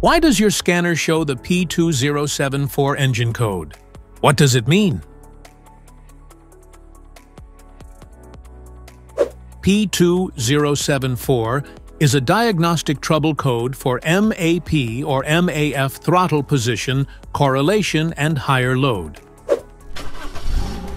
Why does your scanner show the P2074 engine code? What does it mean? P2074 is a diagnostic trouble code for MAP or MAF throttle position, correlation, and higher load.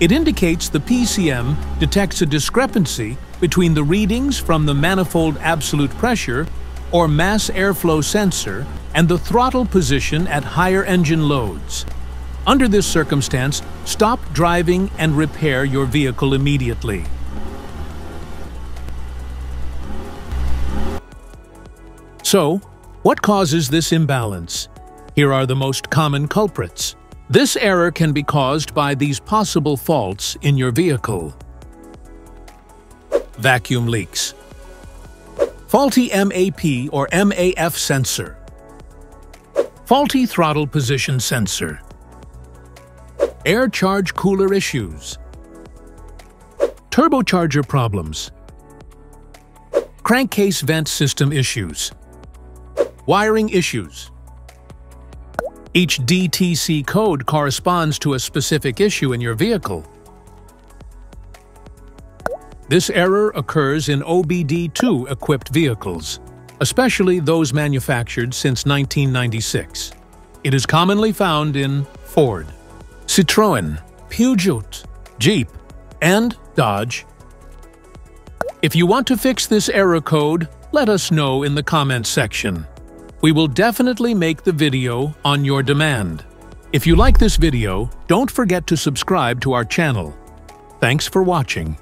It indicates the PCM detects a discrepancy between the readings from the manifold absolute pressure or mass airflow sensor and the throttle position at higher engine loads. Under this circumstance, stop driving and repair your vehicle immediately. So, what causes this imbalance? Here are the most common culprits. This error can be caused by these possible faults in your vehicle. Vacuum leaks. Faulty MAP or MAF sensor. Faulty throttle position sensor. Air charge cooler issues. Turbocharger problems. Crankcase vent system issues. Wiring issues. Each DTC code corresponds to a specific issue in your vehicle. This error occurs in OBD2 equipped vehicles, especially those manufactured since 1996. It is commonly found in Ford, Citroën, Peugeot, Jeep, and Dodge. If you want to fix this error code, let us know in the comments section. We will definitely make the video on your demand. If you like this video, don't forget to subscribe to our channel. Thanks for watching.